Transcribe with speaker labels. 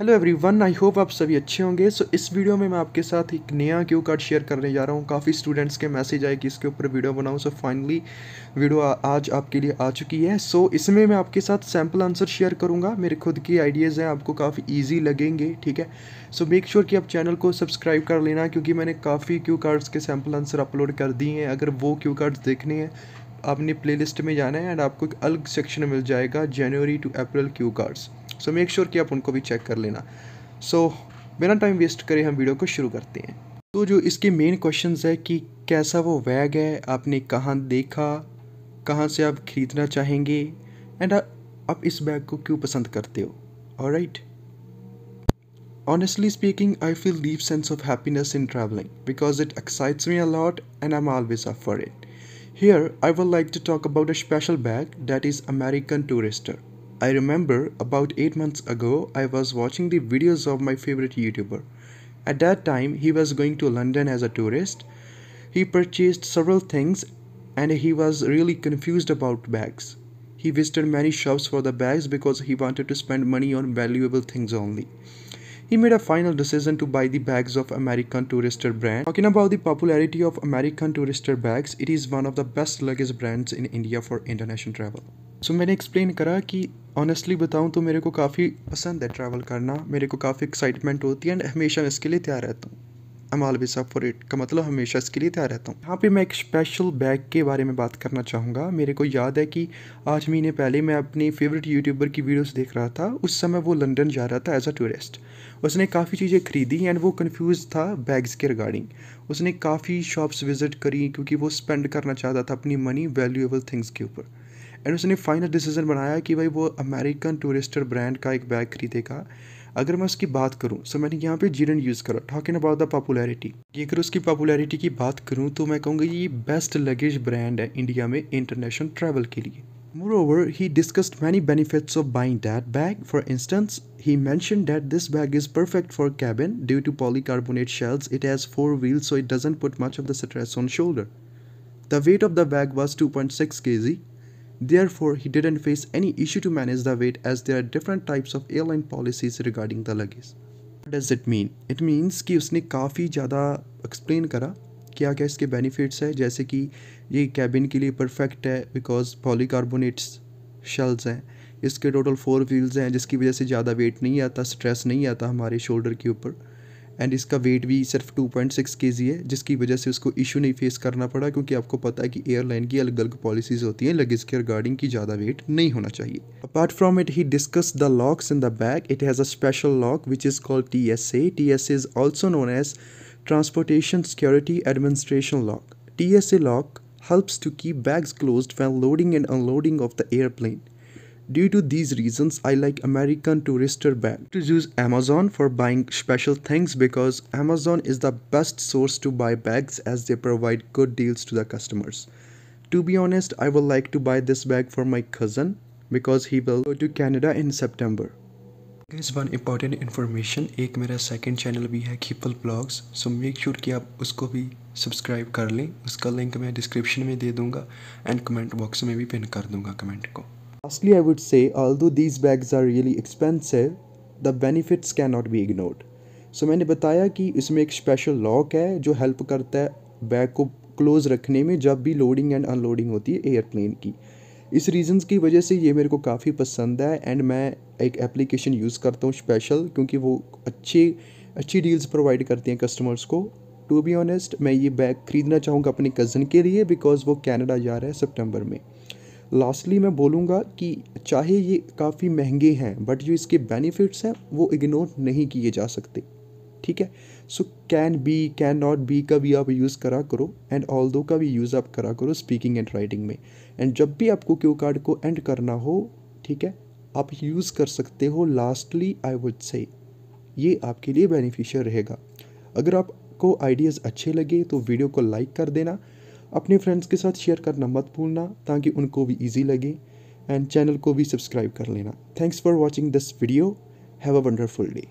Speaker 1: Hello everyone I hope आप सभी अच्छे होंगे। सो so, इस वीडियो में मैं आपके साथ एक नया क्यू कार्ड शेयर करने जा रहा हूँ। काफ़ी स्टूडेंट्स के मैसेज आए कि इसके ऊपर वीडियो बनाऊँ। सो फाइनली वीडियो आज आपके लिए आ चुकी है। सो so, इसमें मैं आपके साथ सैंपल आंसर शेयर करूँगा। मेरे खुद की आइडियाज़ हैं आपको काफ़ी ईजी लगेंगे ठीक है? सो मेक श्योर कि आप चैनल को सब्सक्राइब कर लेना क्योंकि मैंने काफ़ी क्यू कार्ड्स के सैंपल आंसर अपलोड कर दिए हैं। अगर वो क्यू कार्ड्स देखने हैं आपने प्लेलिस्ट में जाना है एंड आपको एक अलग सेक्शन मिल जाएगा January to April cue cards so make sure कि आप उनको भी चेक कर लेना। सो so, बिना टाइम वेस्ट करें हम वीडियो को शुरू करते हैं। तो जो इसके मेन क्वेश्चन है कि कैसा वो बैग है आपने कहाँ देखा कहाँ से आप खरीदना चाहेंगे एंड आप इस बैग को क्यों पसंद करते हो? और right honestly speaking I feel deep sense of happiness in travelling because it excites me a lot and I am always a for it here I would like to talk about a special bag that is American Tourister I remember about 8 months ago, I was watching the videos of my favorite YouTuber. At that time, he was going to London as a tourist. He purchased several things and he was really confused about bags. He visited many shops for the bags because he wanted to spend money on valuable things only. He made a final decision to buy the bags of American Tourister brand. Talking about the popularity of American Tourister bags, it is one of the best luggage brands in India for international travel. So मैंने explain करा कि honestly बताऊँ तो मेरे को काफ़ी पसंद है ट्रैवल करना। मेरे को काफ़ी एक्साइटमेंट होती है एंड हमेशा इसके लिए तैयार रहता हूँ। Am always up for it का मतलब हमेशा इसके लिए तैयार रहता हूँ। यहाँ पे मैं एक स्पेशल बैग के बारे में बात करना चाहूँगा। मेरे को याद है कि आज महीने पहले मैं अपनी फेवरेट यूट्यूबर की वीडियोस देख रहा था। उस समय वो लंदन जा रहा था एज अ टूरिस्ट उसने काफ़ी चीज़ें खरीदी एंड वो कन्फ्यूज़ था बैग्स के रिगार्डिंग उसने काफ़ी शॉप्स विज़िट करी क्योंकि वो स्पेंड करना चाहता था अपनी मनी वैल्यूएबल थिंग्स के ऊपर। एंड उसने फाइनल डिसीज़न बनाया कि भाई वो अमेरिकन टूरिस्टर ब्रांड का एक बैग खरीदेगा अगर मैं उसकी बात करूँ सो मैंने यहाँ पे जीरन यूज़ करा। टॉकिंग अबाउट द पॉपुलैरिटी ये अगर उसकी पॉपुलैरिटी की बात करूँ तो मैं कहूँगा ये बेस्ट लगेज ब्रांड है इंडिया में इंटरनेशनल ट्रैवल के लिए। Moreover he discussed many benefits of buying that bag for instance he mention that this bag is perfect for cabin due to polycarbonate shells it has four wheel so it doesn't put much of the stress on shoulder the weight of the bag was two point six K G Therefore, he didn't face any issue to manage the weight as there are different types of airline policies regarding the luggage. What does it mean? It means कि उसने काफ़ी ज़्यादा explain करा क्या क्या इसके benefits है जैसे कि ये कैबिन के लिए परफेक्ट है बिकॉज़ पॉलीकार्बोनेट्स शेल्स हैं इसके टोटल फोर व्हील्स हैं जिसकी वजह से ज़्यादा वेट नहीं आता स्ट्रेस नहीं आता हमारे शोल्डर के ऊपर एंड इसका वेट भी सिर्फ़ 2.6 पॉइंट है, जिसकी वजह से उसको इशू नहीं फेस करना पड़ा, क्योंकि आपको पता है कि एयरलाइन की अलग अलग पॉलिसीज़ होती हैं लगेज के रिगार्डिंग की ज़्यादा वेट नहीं होना चाहिए। Apart from it he discuss the locks in the bag it has a special lock which is called T S A T S is also known as transportation security administration lock T S A lock helps to keep bags closed when loading and unloading of the airplane. Due to these reasons, I like American Tourister bag. To use Amazon for buying special things because Amazon is the best source to buy bags as they provide good deals to the customers. To be honest, I would like to buy this bag for my cousin because he will go to Canada in September. Guys, one important information एक मेरा second channel भी है खीपल blogs so make sure कि आप उसको भी subscribe कर लें उसका लिंक मैं डिस्क्रिप्शन में दे दूँगा एंड कमेंट बॉक्स में भी पिन कर दूँगा कमेंट को Lastly, I would say, although these bags are really expensive, the benefits cannot be ignored. So मैंने बताया कि इसमें एक स्पेशल लॉक है जो हेल्प करता है बैग को क्लोज रखने में जब भी लोडिंग एंड अनलोडिंग होती है एयरप्लेन की। इस रीज़न्स की वजह से ये मेरे को काफ़ी पसंद है एंड मैं एक एप्लीकेशन यूज़ करता हूँ स्पेशल क्योंकि वो अच्छी अच्छी डील्स प्रोवाइड करती हैं कस्टमर्स को। टू बी ऑनेस्ट मैं ये बैग ख़रीदना चाहूँगा अपने कज़न के लिए बिकॉज़ वो कैनेडा जा रहा है सितंबर में। लास्टली मैं बोलूँगा कि चाहे ये काफ़ी महँगे हैं बट जो इसके बेनिफिट्स हैं, वो इग्नोर नहीं किए जा सकते। ठीक है? So can be can not be का भी आप यूज़ करा करो एंड ऑल दो का भी यूज़ आप करा करो स्पीकिंग एंड राइटिंग में। एंड जब भी आपको क्यू कार्ड को एंड करना हो, ठीक है? आप यूज़ कर सकते हो। लास्टली आई वुड से ये आपके लिए बेनिफिशियल रहेगा। अगर आपको आइडियाज़ अच्छे लगे तो वीडियो को लाइक कर देना। अपने फ्रेंड्स के साथ शेयर करना मत भूलना ताकि उनको भी ईजी लगे एंड चैनल को भी सब्सक्राइब कर लेना। Thanks for watching this video have a wonderful day